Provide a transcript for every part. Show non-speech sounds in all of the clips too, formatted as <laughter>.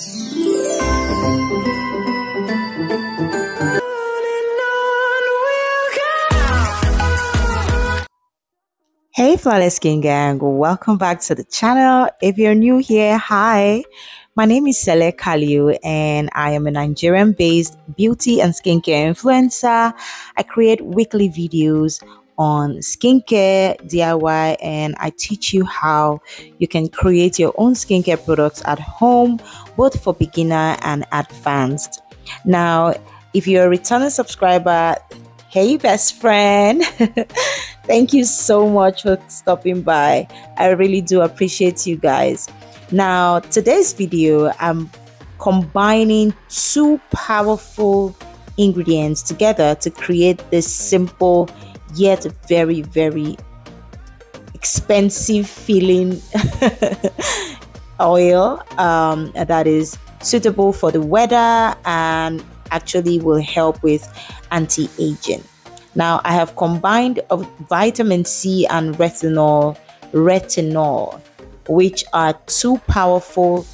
Hey Flawless Skin Gang, welcome back to the channel. If you're new here, hi. My name is Sele Kalio and I am a Nigerian based beauty and skincare influencer. I create weekly videos on skincare, DIY, and I teach you how you can create your own skincare products at home, both for beginner and advanced. Now, if you're a returning subscriber, hey best friend. <laughs> Thank you so much for stopping by. I really do appreciate you guys. Now today's video i'm combining two powerful ingredients together to create this simple yet very very expensive feeling <laughs> oil um, that is suitable for the weather and actually will help with anti-aging. Now I have combined of vitamin C and retinol, retinol, which are two powerful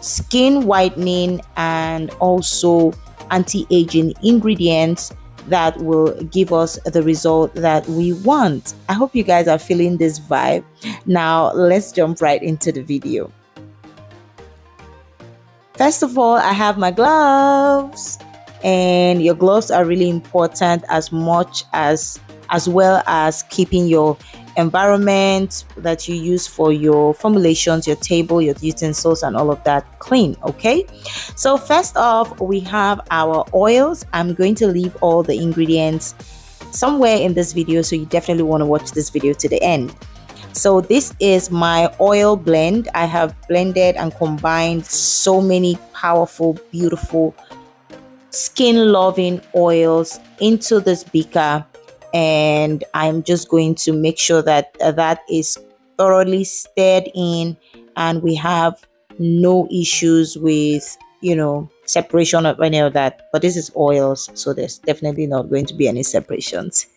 skin whitening and also anti-aging ingredients that will give us the result that we want. I hope you guys are feeling this vibe. Now let's jump right into the video. First of all, I have my gloves and your gloves are really important as much as as well as keeping your environment that you use for your formulations your table your utensils and all of that clean okay? So first off we have our oils. I'm going to leave all the ingredients somewhere in this video so you definitely want to watch this video to the end. So this is my oil blend. I have blended and combined so many powerful beautiful skin loving oils into this beaker and I'm just going to make sure that uh, that is thoroughly stirred in and we have no issues with you know separation of any of that. But this is oils so there's definitely not going to be any separations. <laughs>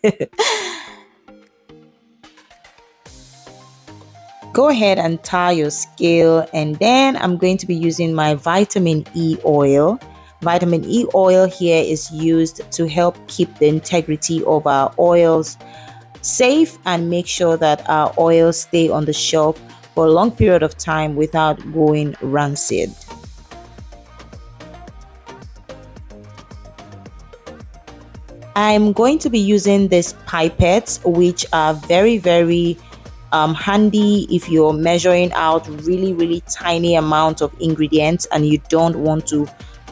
Go ahead and tie your scale and then I'm going to be using my vitamin E oil Vitamin E oil here is used to help keep the integrity of our oils safe and make sure that our oils stay on the shelf for a long period of time without going rancid. I'm going to be using these pipettes which are very very um, handy if you're measuring out really really tiny amount of ingredients and you don't want to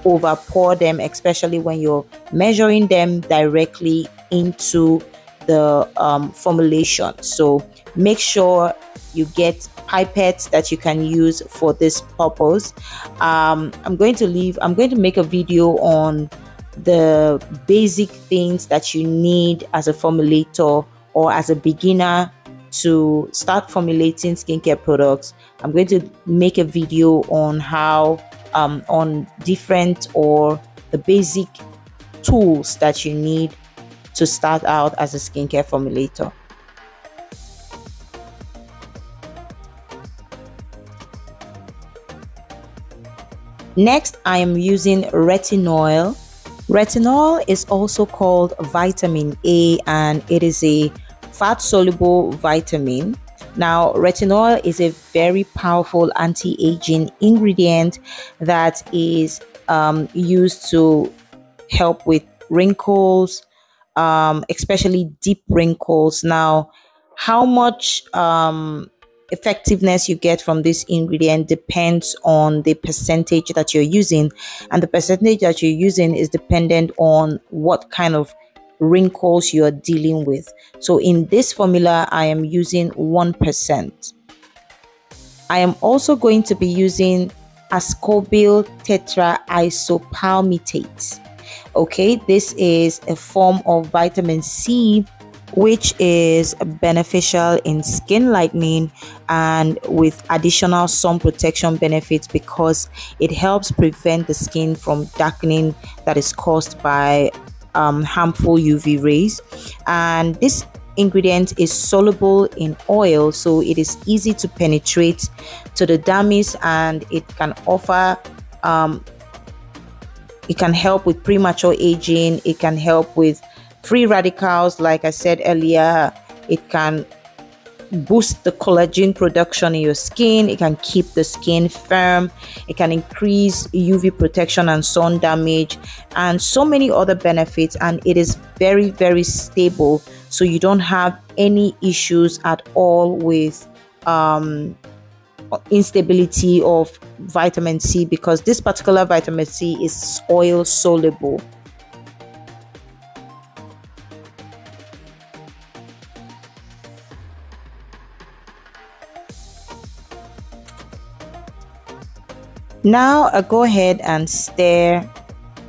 over pour them, especially when you're measuring them directly into the um, formulation. So make sure you get pipettes that you can use for this purpose. Um, I'm going to leave, I'm going to make a video on the basic things that you need as a formulator or as a beginner to start formulating skincare products. I'm going to make a video on how um, on different or the basic tools that you need to start out as a skincare formulator. Next, I am using retinol. Retinol is also called vitamin A and it is a fat soluble vitamin now, retinol is a very powerful anti aging ingredient that is um, used to help with wrinkles, um, especially deep wrinkles. Now, how much um, effectiveness you get from this ingredient depends on the percentage that you're using, and the percentage that you're using is dependent on what kind of wrinkles you are dealing with. So in this formula, I am using 1%. I am also going to be using ascorbyl tetraisopalmitate. Okay, this is a form of vitamin C which is beneficial in skin lightening and with additional sun protection benefits because it helps prevent the skin from darkening that is caused by um, harmful UV rays. And this ingredient is soluble in oil, so it is easy to penetrate to the dermis and it can offer um, it can help with premature aging it can help with free radicals like i said earlier it can boost the collagen production in your skin. It can keep the skin firm. It can increase uv protection and sun damage and so many other benefits. And it is very very stable. So you don't have any issues at all with um, instability of vitamin c because this particular vitamin c is oil soluble Now I go ahead and stir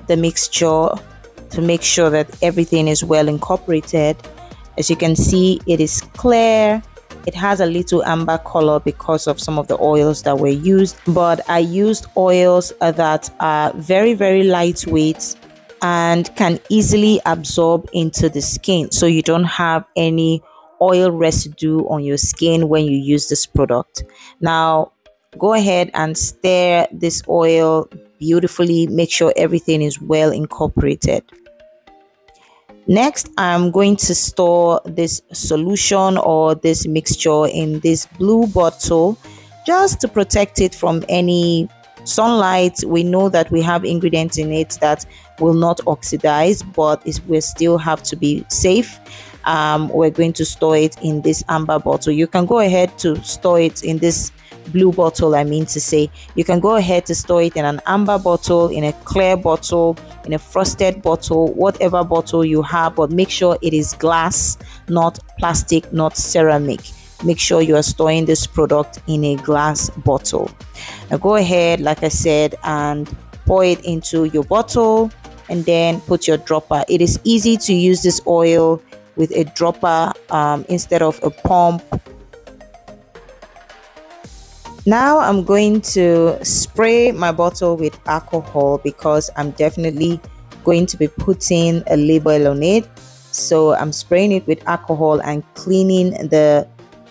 the mixture to make sure that everything is well incorporated. As you can see, it is clear. It has a little amber color because of some of the oils that were used, but I used oils that are very, very lightweight and can easily absorb into the skin so you don't have any oil residue on your skin when you use this product. Now, go ahead and stir this oil beautifully. Make sure everything is well incorporated. Next i'm going to store this solution or this mixture in this blue bottle just to protect it from any sunlight. We know that we have ingredients in it that will not oxidize but we still have to be safe. Um, we're going to store it in this amber bottle. You can go ahead to store it in this blue bottle i mean to say. You can go ahead to store it in an amber bottle in a clear bottle in a frosted bottle whatever bottle you have but make sure it is glass not plastic not ceramic. Make sure you are storing this product in a glass bottle. Now go ahead like i said and pour it into your bottle and then put your dropper. It is easy to use this oil with a dropper um, instead of a pump now I'm going to spray my bottle with alcohol because I'm definitely going to be putting a label on it. So I'm spraying it with alcohol and cleaning the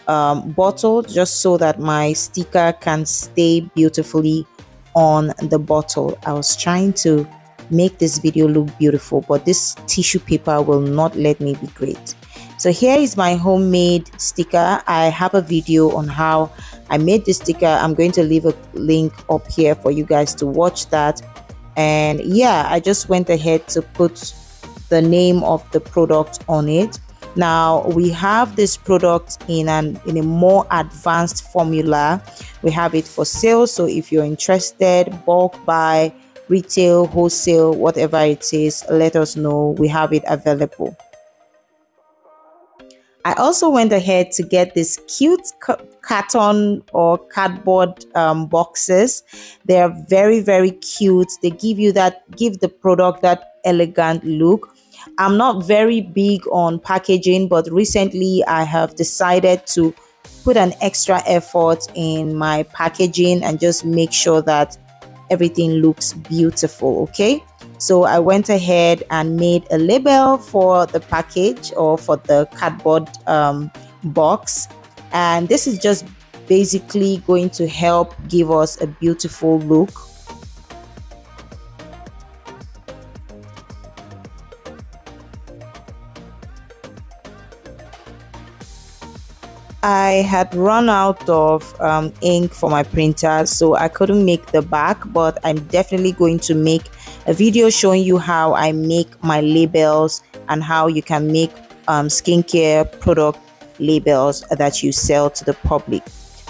um, bottle just so that my sticker can stay beautifully on the bottle. I was trying to make this video look beautiful but this tissue paper will not let me be great. So here is my homemade sticker. I have a video on how I made this sticker. I'm going to leave a link up here for you guys to watch that. And yeah, I just went ahead to put the name of the product on it. Now we have this product in an in a more advanced formula. We have it for sale. So if you're interested, bulk buy, retail, wholesale, whatever it is, let us know. We have it available. I also went ahead to get this cute carton or cardboard um, boxes. They are very, very cute. They give you that, give the product that elegant look. I'm not very big on packaging, but recently I have decided to put an extra effort in my packaging and just make sure that everything looks beautiful. Okay. So I went ahead and made a label for the package or for the cardboard um, box. And this is just basically going to help give us a beautiful look I had run out of um, ink for my printer, so I couldn't make the back, but I'm definitely going to make a video showing you how I make my labels and how you can make um, skincare product labels that you sell to the public.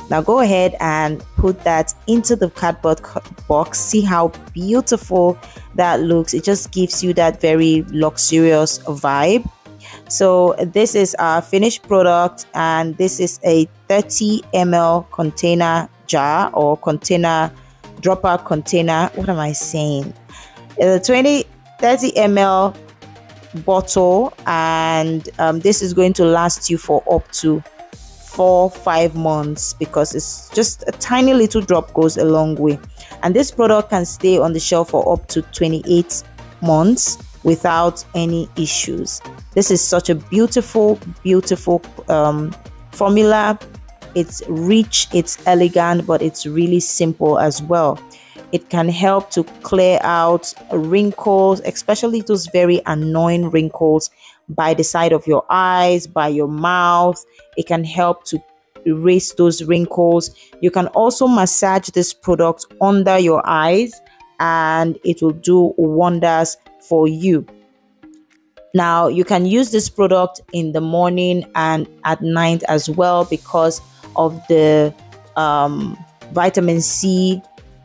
Now go ahead and put that into the cardboard box. See how beautiful that looks. It just gives you that very luxurious vibe so this is our finished product and this is a 30 ml container jar or container dropper container what am i saying a 20 30 ml bottle and um, this is going to last you for up to four five months because it's just a tiny little drop goes a long way and this product can stay on the shelf for up to 28 months without any issues. This is such a beautiful, beautiful um, formula. It's rich, it's elegant, but it's really simple as well. It can help to clear out wrinkles especially those very annoying wrinkles by the side of your eyes by your mouth. It can help to erase those wrinkles. You can also massage this product under your eyes and it will do wonders for you. Now, you can use this product in the morning and at night as well because of the um, vitamin C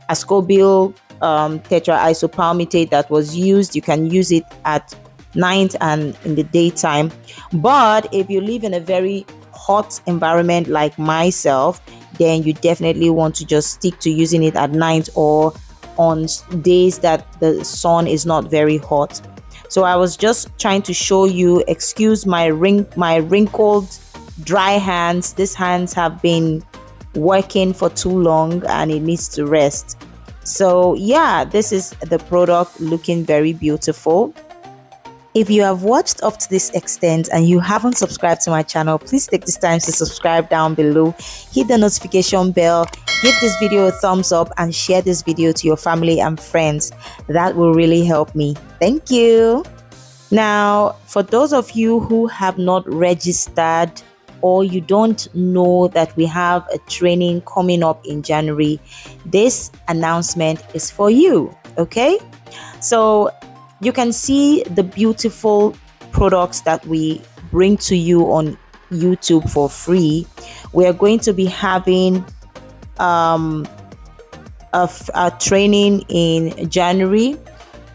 ascorbyl um, tetraisopalmitate that was used. You can use it at night and in the daytime. But if you live in a very hot environment like myself, then you definitely want to just stick to using it at night or on days that the sun is not very hot. So I was just trying to show you, excuse my ring, my wrinkled, dry hands. These hands have been working for too long and it needs to rest. So yeah, this is the product looking very beautiful. If you have watched up to this extent and you haven't subscribed to my channel, please take this time to subscribe down below, hit the notification bell, give this video a thumbs up and share this video to your family and friends. That will really help me. Thank you. Now, for those of you who have not registered or you don't know that we have a training coming up in January, this announcement is for you. Okay. So you can see the beautiful products that we bring to you on YouTube for free. We are going to be having um, a, a training in January.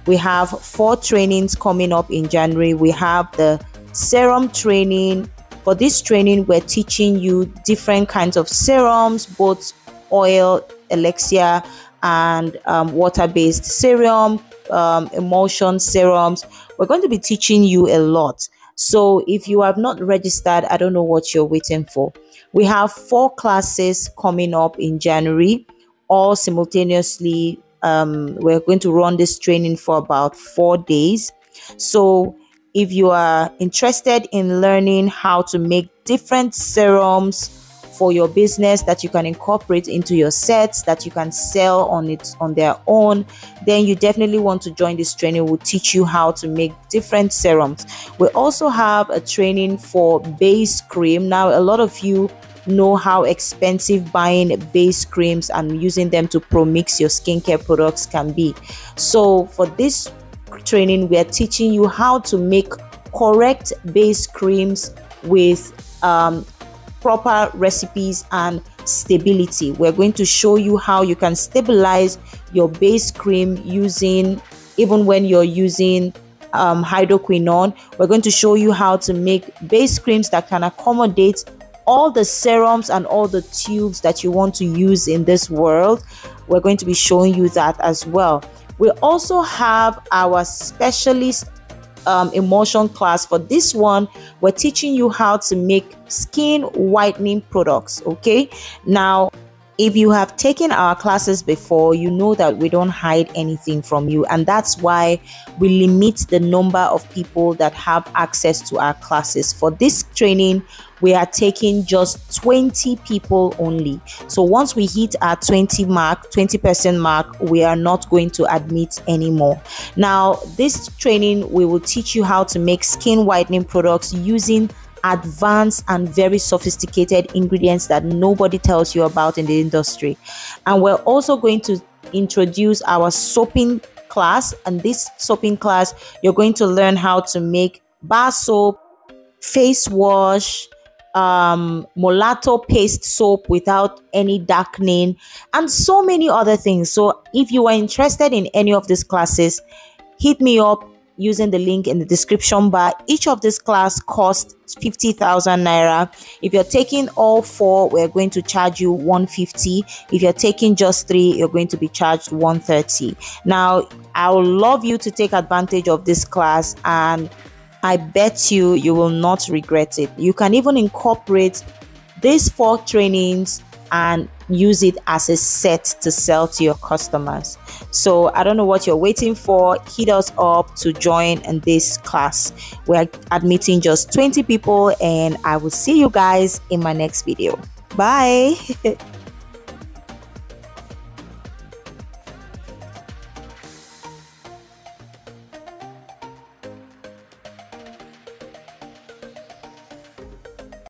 We have four trainings coming up in January. We have the serum training. For this training, we're teaching you different kinds of serums, both oil, elixir, and um, water based serum, um, emulsion serums. We're going to be teaching you a lot. So if you have not registered, I don't know what you're waiting for. We have four classes coming up in January, all simultaneously. Um, we're going to run this training for about four days. So if you are interested in learning how to make different serums, for your business that you can incorporate into your sets that you can sell on it on their own then you definitely want to join this training. We'll teach you how to make different serums. We also have a training for base cream. Now a lot of you know how expensive buying base creams and using them to pro mix your skincare products can be. So for this training we are teaching you how to make correct base creams with um, proper recipes and stability. We're going to show you how you can stabilize your base cream using, even when you're using um, hydroquinone. We're going to show you how to make base creams that can accommodate all the serums and all the tubes that you want to use in this world. We're going to be showing you that as well. We also have our specialist um, emulsion class. For this one, we're teaching you how to make skin whitening products. Okay, now if you have taken our classes before, you know that we don't hide anything from you, and that's why we limit the number of people that have access to our classes. For this training, we are taking just 20 people only. So once we hit our 20 mark, 20% mark, we are not going to admit anymore. Now, this training we will teach you how to make skin whitening products using advanced and very sophisticated ingredients that nobody tells you about in the industry. And we're also going to introduce our soaping class. And this soaping class, you're going to learn how to make bar soap, face wash, um, mulatto paste soap without any darkening, and so many other things. So, if you are interested in any of these classes, hit me up using the link in the description bar. Each of this class costs 50,000 naira. If you're taking all four, we're going to charge you 150. If you're taking just three, you're going to be charged 130. Now, I would love you to take advantage of this class and I bet you you will not regret it. You can even incorporate these four trainings and use it as a set to sell to your customers. So I don't know what you're waiting for. Hit us up to join in this class. We're admitting just 20 people, and I will see you guys in my next video. Bye. <laughs>